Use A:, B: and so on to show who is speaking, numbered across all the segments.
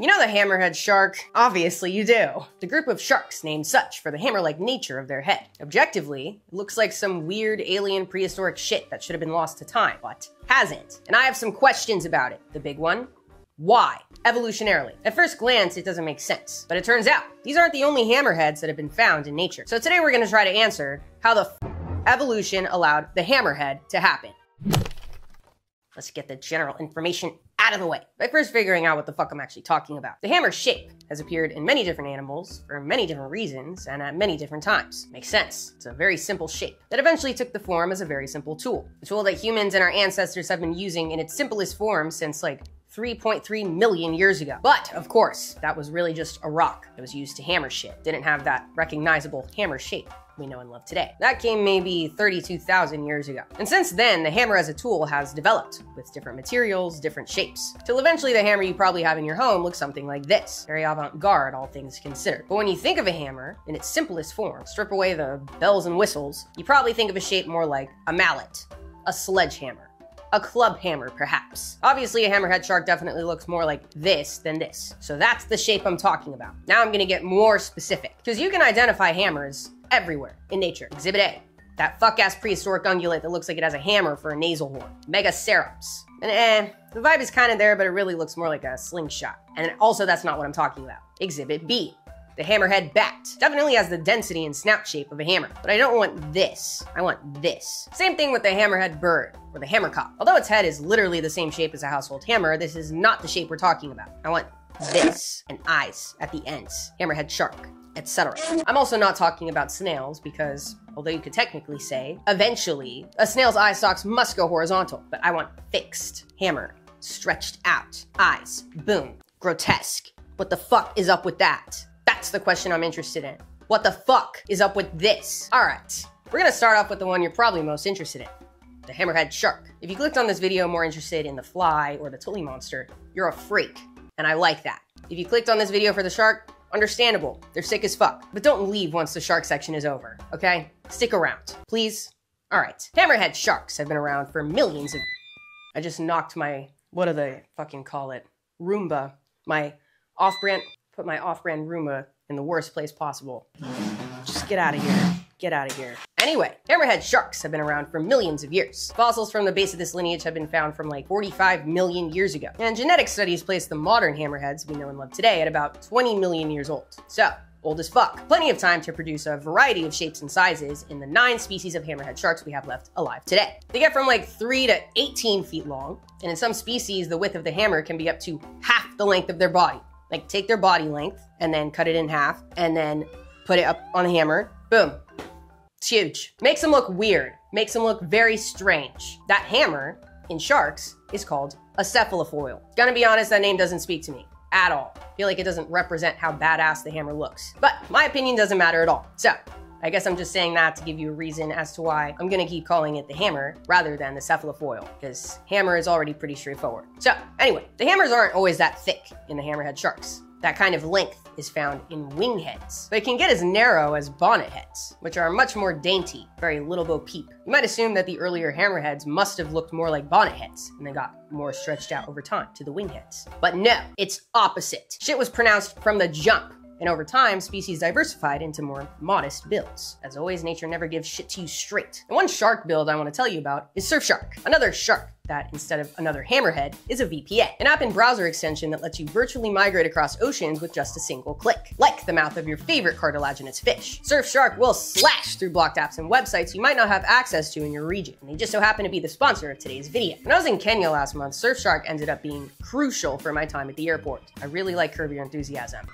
A: You know the hammerhead shark? Obviously you do. The group of sharks named such for the hammer-like nature of their head. Objectively, it looks like some weird alien prehistoric shit that should have been lost to time, but hasn't. And I have some questions about it. The big one, why? Evolutionarily. At first glance, it doesn't make sense. But it turns out, these aren't the only hammerheads that have been found in nature. So today we're gonna try to answer how the evolution allowed the hammerhead to happen. Let's get the general information out of the way by first figuring out what the fuck I'm actually talking about. The hammer shape has appeared in many different animals for many different reasons and at many different times. Makes sense. It's a very simple shape that eventually took the form as a very simple tool. A tool that humans and our ancestors have been using in its simplest form since like 3.3 million years ago. But of course, that was really just a rock that was used to hammer shit. Didn't have that recognizable hammer shape we know and love today. That came maybe 32,000 years ago. And since then, the hammer as a tool has developed with different materials, different shapes, till eventually the hammer you probably have in your home looks something like this. Very avant-garde, all things considered. But when you think of a hammer in its simplest form, strip away the bells and whistles, you probably think of a shape more like a mallet, a sledgehammer, a club hammer, perhaps. Obviously, a hammerhead shark definitely looks more like this than this. So that's the shape I'm talking about. Now I'm gonna get more specific, because you can identify hammers everywhere in nature. Exhibit A, that fuck-ass prehistoric ungulate that looks like it has a hammer for a nasal horn. Megacerops. And eh, the vibe is kind of there, but it really looks more like a slingshot. And also, that's not what I'm talking about. Exhibit B, the hammerhead bat. Definitely has the density and snout shape of a hammer, but I don't want this. I want this. Same thing with the hammerhead bird, or the hammerkop. Although its head is literally the same shape as a household hammer, this is not the shape we're talking about. I want this, and eyes at the ends. Hammerhead shark etc. I'm also not talking about snails because, although you could technically say, eventually, a snail's eye stalks must go horizontal, but I want fixed, hammer, stretched out, eyes, boom, grotesque. What the fuck is up with that? That's the question I'm interested in. What the fuck is up with this? All right, we're gonna start off with the one you're probably most interested in, the hammerhead shark. If you clicked on this video more interested in the fly or the tully monster, you're a freak, and I like that. If you clicked on this video for the shark, understandable, they're sick as fuck. But don't leave once the shark section is over, okay? Stick around, please. All right, hammerhead sharks have been around for millions of... I just knocked my, what do they fucking call it? Roomba. My off-brand, put my off-brand Roomba in the worst place possible. Just get out of here. Get out of here. Anyway, hammerhead sharks have been around for millions of years. Fossils from the base of this lineage have been found from like 45 million years ago. And genetic studies place the modern hammerheads we know and love today at about 20 million years old. So, old as fuck. Plenty of time to produce a variety of shapes and sizes in the nine species of hammerhead sharks we have left alive today. They get from like 3 to 18 feet long, and in some species, the width of the hammer can be up to half the length of their body. Like take their body length and then cut it in half and then put it up on a hammer. Boom. It's huge. Makes them look weird. Makes them look very strange. That hammer in sharks is called a cephalofoil. Gonna be honest, that name doesn't speak to me at all. I feel like it doesn't represent how badass the hammer looks. But my opinion doesn't matter at all. So, I guess I'm just saying that to give you a reason as to why I'm gonna keep calling it the hammer rather than the cephalofoil, because hammer is already pretty straightforward. So, anyway, the hammers aren't always that thick in the hammerhead sharks. That kind of length is found in wing heads, but it can get as narrow as bonnet heads, which are much more dainty, very little bo peep. You might assume that the earlier hammerheads must have looked more like bonnet heads, and then got more stretched out over time to the wing heads. But no, it's opposite. Shit was pronounced from the jump and over time, species diversified into more modest builds. As always, nature never gives shit to you straight. And one shark build I want to tell you about is Surfshark, another shark that instead of another hammerhead is a VPN, an app and browser extension that lets you virtually migrate across oceans with just a single click, like the mouth of your favorite cartilaginous fish. Surfshark will slash through blocked apps and websites you might not have access to in your region, and they just so happen to be the sponsor of today's video. When I was in Kenya last month, Surfshark ended up being crucial for my time at the airport. I really like Curb Your Enthusiasm.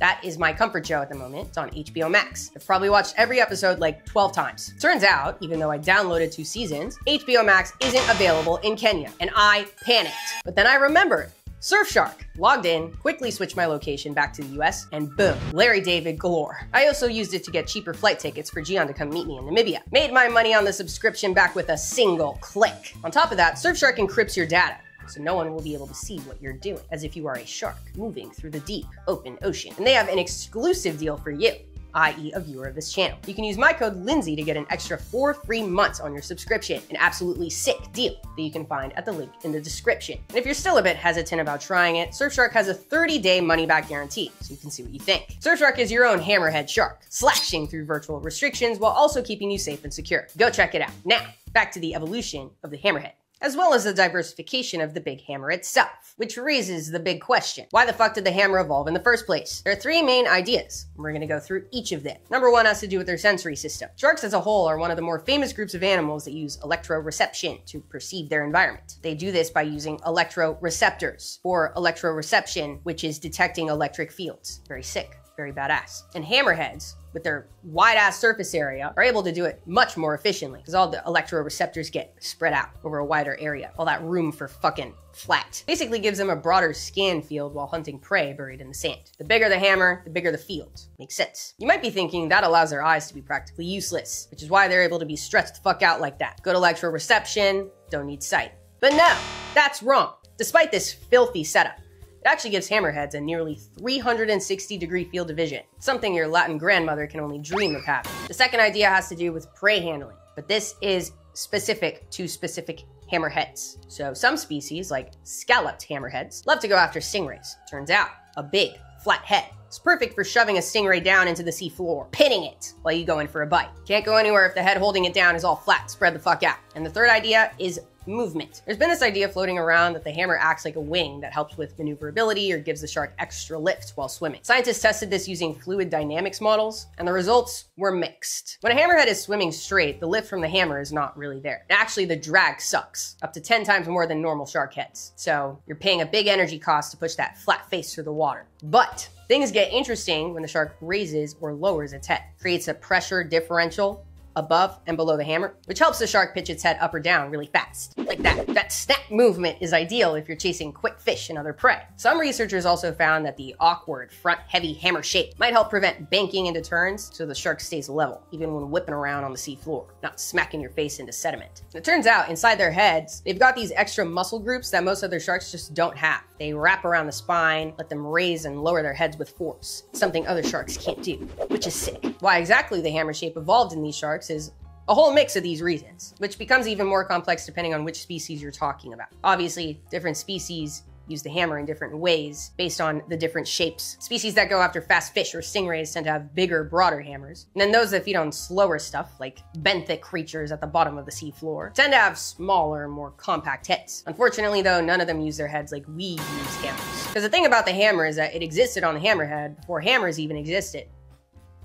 A: That is my comfort show at the moment. It's on HBO Max. I've probably watched every episode like 12 times. Turns out, even though I downloaded two seasons, HBO Max isn't available in Kenya, and I panicked. But then I remembered. Surfshark. Logged in, quickly switched my location back to the US, and boom, Larry David galore. I also used it to get cheaper flight tickets for Gian to come meet me in Namibia. Made my money on the subscription back with a single click. On top of that, Surfshark encrypts your data so no one will be able to see what you're doing, as if you are a shark moving through the deep, open ocean. And they have an exclusive deal for you. i.e., a viewer of this channel. You can use my code Lindsay to get an extra four free months on your subscription, an absolutely sick deal that you can find at the link in the description. And if you're still a bit hesitant about trying it, Surfshark has a 30 day money back guarantee, so you can see what you think. Surfshark is your own hammerhead shark, slashing through virtual restrictions while also keeping you safe and secure. Go check it out. Now, back to the evolution of the hammerhead as well as the diversification of the big hammer itself, which raises the big question. Why the fuck did the hammer evolve in the first place? There are three main ideas. We're gonna go through each of them. Number one has to do with their sensory system. Sharks as a whole are one of the more famous groups of animals that use electroreception to perceive their environment. They do this by using electroreceptors, or electroreception, which is detecting electric fields. Very sick very badass. And hammerheads, with their wide ass surface area, are able to do it much more efficiently because all the electroreceptors get spread out over a wider area. All that room for fucking flat. Basically gives them a broader scan field while hunting prey buried in the sand. The bigger the hammer, the bigger the field. Makes sense. You might be thinking that allows their eyes to be practically useless, which is why they're able to be stretched the fuck out like that. Good electroreception, don't need sight. But no, that's wrong. Despite this filthy setup, it actually gives hammerheads a nearly 360 degree field of vision, something your Latin grandmother can only dream of having. The second idea has to do with prey handling, but this is specific to specific hammerheads. So some species, like scalloped hammerheads, love to go after stingrays. Turns out, a big, flat head is perfect for shoving a stingray down into the sea floor, pinning it while you go in for a bite. Can't go anywhere if the head holding it down is all flat, spread the fuck out. And the third idea is movement. There's been this idea floating around that the hammer acts like a wing that helps with maneuverability or gives the shark extra lift while swimming. Scientists tested this using fluid dynamics models, and the results were mixed. When a hammerhead is swimming straight, the lift from the hammer is not really there. actually, the drag sucks, up to 10 times more than normal shark heads. So you're paying a big energy cost to push that flat face through the water. But things get interesting when the shark raises or lowers its head. Creates a pressure differential above and below the hammer, which helps the shark pitch its head up or down really fast. Like that. That snap movement is ideal if you're chasing quick fish and other prey. Some researchers also found that the awkward front heavy hammer shape might help prevent banking into turns so the shark stays level, even when whipping around on the sea floor, not smacking your face into sediment. It turns out inside their heads, they've got these extra muscle groups that most other sharks just don't have. They wrap around the spine, let them raise and lower their heads with force, something other sharks can't do, which is sick. Why exactly the hammer shape evolved in these sharks is a whole mix of these reasons, which becomes even more complex depending on which species you're talking about. Obviously, different species use the hammer in different ways based on the different shapes. Species that go after fast fish or stingrays tend to have bigger, broader hammers. And then those that feed on slower stuff, like benthic creatures at the bottom of the sea floor, tend to have smaller, more compact heads. Unfortunately, though, none of them use their heads like we use hammers. Because the thing about the hammer is that it existed on the hammerhead before hammers even existed.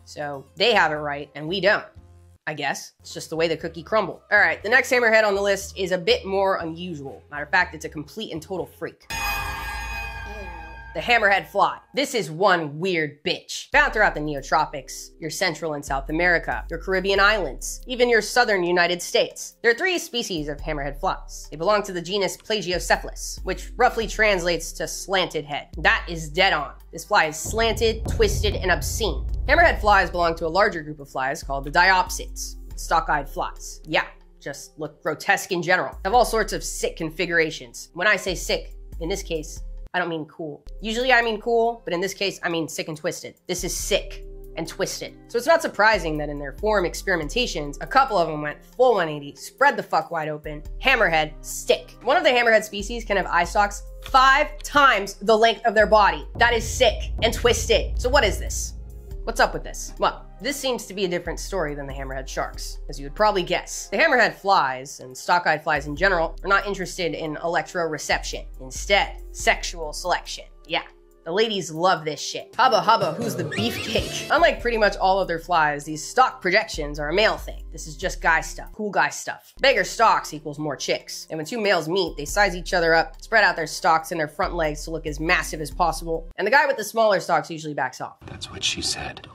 A: So they have it right, and we don't. I guess. It's just the way the cookie crumbled. All right, the next hammerhead on the list is a bit more unusual. Matter of fact, it's a complete and total freak the hammerhead fly. This is one weird bitch. Found throughout the neotropics, your Central and South America, your Caribbean islands, even your southern United States. There are three species of hammerhead flies. They belong to the genus Plagiocephalus, which roughly translates to slanted head. That is dead on. This fly is slanted, twisted, and obscene. Hammerhead flies belong to a larger group of flies called the diopsids, stalk-eyed flies. Yeah, just look grotesque in general. Have all sorts of sick configurations. When I say sick, in this case, I don't mean cool. Usually I mean cool, but in this case, I mean sick and twisted. This is sick and twisted. So it's not surprising that in their form experimentations, a couple of them went full 180, spread the fuck wide open, hammerhead, stick. One of the hammerhead species can have eye stalks five times the length of their body. That is sick and twisted. So what is this? What's up with this? Well, this seems to be a different story than the hammerhead sharks, as you would probably guess. The hammerhead flies, and stalk-eyed flies in general, are not interested in electroreception. Instead, sexual selection. Yeah, the ladies love this shit. Hubba hubba, who's the beefcake? Unlike pretty much all other flies, these stalk projections are a male thing. This is just guy stuff, cool guy stuff. Bigger stalks equals more chicks. And when two males meet, they size each other up, spread out their stalks and their front legs to look as massive as possible. And the guy with the smaller stalks usually backs off.
B: That's what she said.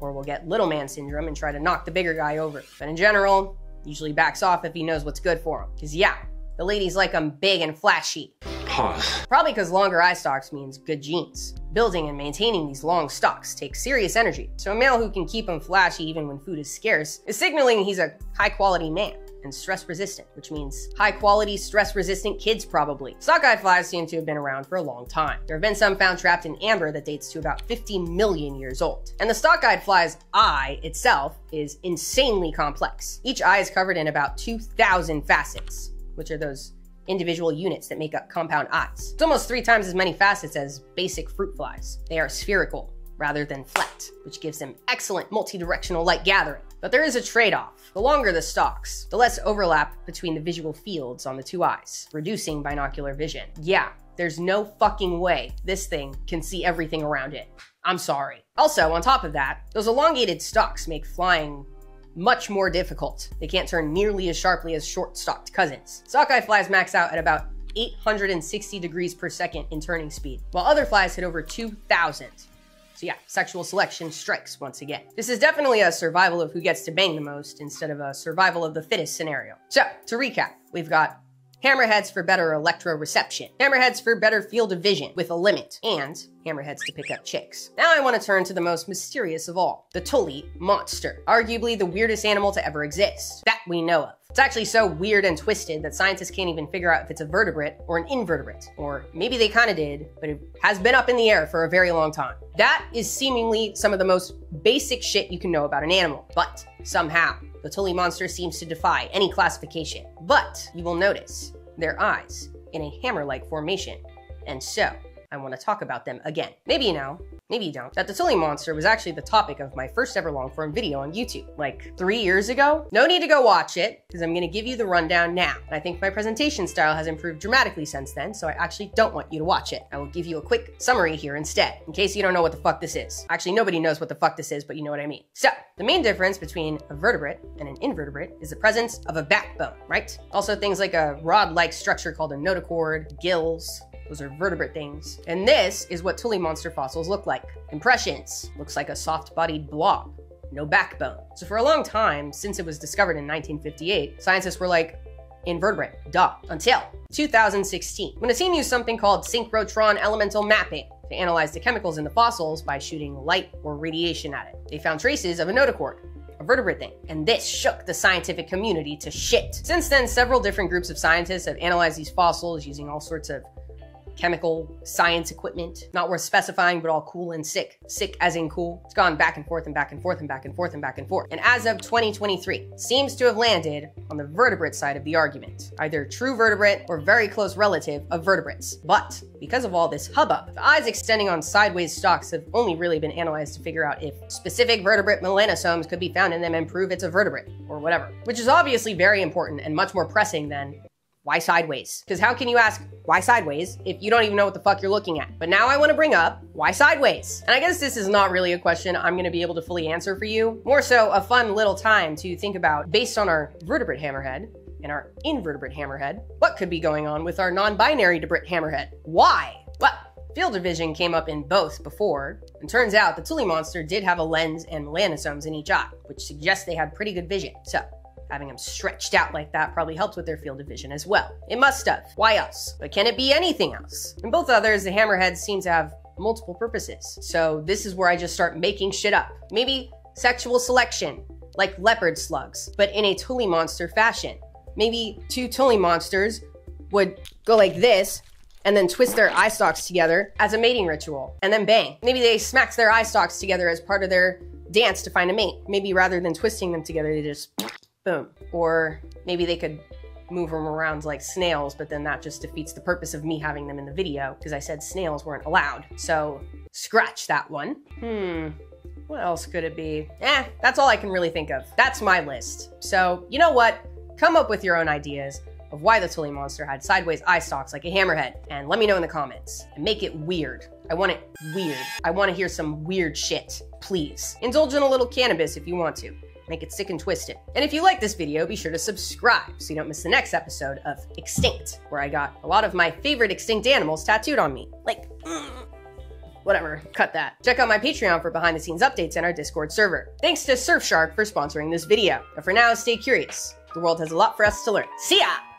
A: Or will get little man syndrome and try to knock the bigger guy over. But in general, usually backs off if he knows what's good for him. Cause yeah, the ladies like them big and flashy.
B: Pause.
A: Probably because longer eye stalks means good genes. Building and maintaining these long stalks takes serious energy, so a male who can keep them flashy even when food is scarce is signaling he's a high quality man. and stress resistant, which means high quality, stress resistant kids probably. Stalk-eyed flies seem to have been around for a long time. There have been some found trapped in amber that dates to about 50 million years old. And the stalk-eyed fly's eye itself is insanely complex. Each eye is covered in about 2,000 facets, which are those individual units that make up compound eyes. It's almost three times as many facets as basic fruit flies. They are spherical rather than flat, which gives them excellent multi-directional light gathering. But there is a trade-off. The longer the stalks, the less overlap between the visual fields on the two eyes, reducing binocular vision. Yeah, there's no fucking way this thing can see everything around it. I'm sorry. Also, on top of that, those elongated stalks make flying much more difficult. They can't turn nearly as sharply as short-stalked cousins. Stalk-eyed flies max out at about 860 degrees per second in turning speed, while other flies hit over 2,000. So yeah, sexual selection strikes once again. This is definitely a survival of who gets to bang the most instead of a survival of the fittest scenario. So to recap, we've got hammerheads for better electroreception, hammerheads for better field of vision with a limit, and hammerheads to pick up chicks. Now I want to turn to the most mysterious of all, the Tully monster, arguably the weirdest animal to ever exist, that we know of. It's actually so weird and twisted that scientists can't even figure out if it's a vertebrate or an invertebrate. Or maybe they kind of did, but it has been up in the air for a very long time. That is seemingly some of the most basic shit you can know about an animal. But somehow, the Tully monster seems to defy any classification. But you will notice their eyes in a hammer-like formation. And so, I want to talk about them again. Maybe you know, maybe you don't, that the Tully Monster was actually the topic of my first ever long form video on YouTube, like three years ago. No need to go watch it, because I'm going to give you the rundown now. And I think my presentation style has improved dramatically since then, so I actually don't want you to watch it. I will give you a quick summary here instead, in case you don't know what the fuck this is. Actually, nobody knows what the fuck this is, but you know what I mean. So, the main difference between a vertebrate and an invertebrate is the presence of a backbone, right? Also, things like a rod-like structure called a notochord, gills, those are vertebrate things. And this is what Tully monster fossils look like. Impressions. Looks like a soft-bodied blob. No backbone. So for a long time, since it was discovered in 1958, scientists were like, invertebrate, duh, until 2016, when a team used something called synchrotron elemental mapping to analyze the chemicals in the fossils by shooting light or radiation at it. They found traces of a notochord, a vertebrate thing, and this shook the scientific community to shit. Since then, several different groups of scientists have analyzed these fossils using all sorts of chemical science equipment. Not worth specifying, but all cool and sick. Sick as in cool. It's gone back and forth and back and forth and back and forth and back and forth. And as of 2023, seems to have landed on the vertebrate side of the argument. Either true vertebrate or very close relative of vertebrates. But because of all this hubbub, the eyes extending on sideways stalks have only really been analyzed to figure out if specific vertebrate melanosomes could be found in them and prove it's a vertebrate or whatever. Which is obviously very important and much more pressing than why sideways? Because how can you ask why sideways if you don't even know what the fuck you're looking at? But now I want to bring up why sideways? And I guess this is not really a question I'm going to be able to fully answer for you. More so a fun little time to think about based on our vertebrate hammerhead and our invertebrate hammerhead, what could be going on with our non-binary debrate hammerhead? Why? Well, Field of vision came up in both before, and turns out the Tully monster did have a lens and melanosomes in each eye, which suggests they had pretty good vision. So, Having them stretched out like that probably helped with their field of vision as well. It must have. Why else? But can it be anything else? In both others, the hammerheads seem to have multiple purposes. So this is where I just start making shit up. Maybe sexual selection, like leopard slugs, but in a Tully monster fashion. Maybe two Tully monsters would go like this and then twist their eye stalks together as a mating ritual and then bang. Maybe they smacked their eye stalks together as part of their dance to find a mate. Maybe rather than twisting them together, they just boom. Or maybe they could move them around like snails, but then that just defeats the purpose of me having them in the video because I said snails weren't allowed. So scratch that one. Hmm. What else could it be? Eh, that's all I can really think of. That's my list. So, you know what? Come up with your own ideas of why the Tully monster had sideways eye stalks like a hammerhead, and let me know in the comments. And make it weird. I want it weird. I want to hear some weird shit. Please. Indulge in a little cannabis if you want to make it sick and twisted. And if you like this video, be sure to subscribe so you don't miss the next episode of Extinct, where I got a lot of my favorite extinct animals tattooed on me. Like, mm, whatever, cut that. Check out my Patreon for behind the scenes updates and our Discord server. Thanks to Surfshark for sponsoring this video. But for now, stay curious. The world has a lot for us to learn. See ya!